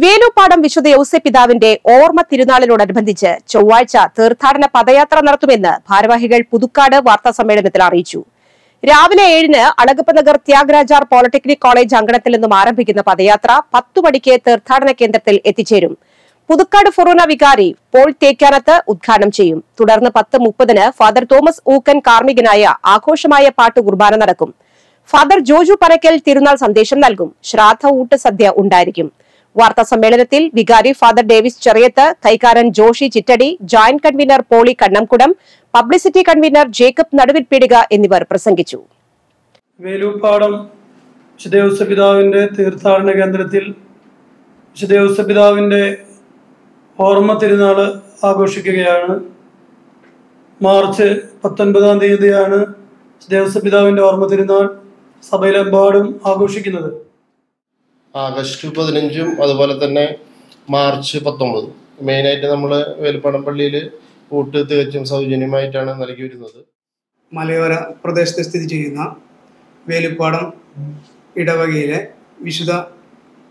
വേലുപ്പാടം വിശുദ്ധ യൗസെ പിതാവിന്റെ ഓർമ്മ തിരുനാളിനോടനുബന്ധിച്ച് ചൊവ്വാഴ്ച തീർത്ഥാടന പദയാത്ര നടത്തുമെന്ന് ഭാരവാഹികൾ പുതുക്കാട് വാർത്താ സമ്മേളനത്തിൽ അറിയിച്ചു. രാവിലെ ഏഴിന് അളഗപ്പ നഗർ ത്യാഗരാജാർ പോളിടെക്നിക് കോളേജ് അങ്കണത്തിൽ നിന്നും ആരംഭിക്കുന്ന പദയാത്ര പത്തു മണിക്ക് തീർത്ഥാടന കേന്ദ്രത്തിൽ എത്തിച്ചേരും. പുതുക്കാട് ഫൊറോന വികാരി പോൾ തേക്കാനത്ത് ഉദ്ഘാടനം ചെയ്യും. തുടർന്ന് പത്ത് മുപ്പതിന് ഫാദർ തോമസ് ഊക്കൻ കാർമ്മികനായ ആഘോഷമായ പാട്ട് കുർബാന നടക്കും. ഫാദർ ജോജു പറക്കൽ തിരുനാൾ സന്ദേശം നൽകും. ശ്രാദ്ധ ഊട്ട് സദ്യ ഉണ്ടായിരിക്കും. വാർത്താ സമ്മേളനത്തിൽ വികാരി father Davis Cheriyath കൈക്കാരൻ Joshy Chittady joint convener Poly Kannamkudam publicity convener Jacob Naduvilpeedika എന്നിവർ പ്രസംഗിച്ചു. വേലൂപ്പാടം വിശുദ്ധ പിതാവിന്റെ തീർത്ഥാടന കേന്ദ്രത്തിൽ വിശുദ്ധ പിതാവിന്റെ ഓർമ്മ തിരുനാൾ ആഘോഷിക്കുകയാണ്. മാർച്ച് പത്തൊൻപതാം തീയതിയാണ് ദേവസ്വ പിതാവിന്റെ ഓർമ്മ തിരുനാൾ സഭയിലെമ്പാടും ആഘോഷിക്കുന്നത്. ആഗസ്റ്റ് പതിനഞ്ചും അതുപോലെ തന്നെ മാർച്ച് പത്തൊമ്പതും. മെയിനായിട്ട് നമ്മൾ വേലുപ്പാടം പള്ളിയിൽ ഊട്ട് തികച്ചും സൗജന്യമായിട്ടാണ് നൽകി വരുന്നത്. മലയോര പ്രദേശത്ത് സ്ഥിതി ചെയ്യുന്ന വേലുപ്പാടം ഇടവകയിലെ വിശുദ്ധ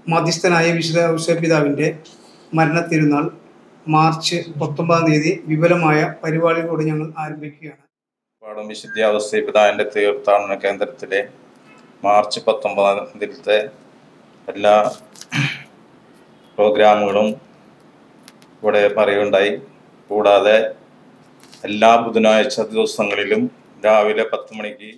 മധ്യസ്ഥനായ വിശുദ്ധ ഔസപിതാവിന്റെ മരണത്തിരുന്നാൾ മാർച്ച് പത്തൊമ്പതാം തീയതി വിപുലമായ പരിപാടികളോട് ഞങ്ങൾ ആരംഭിക്കുകയാണ്. പാടം വിശുദ്ധ ഔഷധപിതാവിന്റെ തീർത്ഥാടന കേന്ദ്രത്തിലെ മാർച്ച് പത്തൊമ്പതാം തീയതിത്തെ എല്ലാ പ്രോഗ്രാമുകളും ഇവിടെ പറയുകയുണ്ടായി കൂടാതെ എല്ലാ ബുധനാഴ്ച ദിവസങ്ങളിലും രാവിലെ പത്ത് മണിക്ക്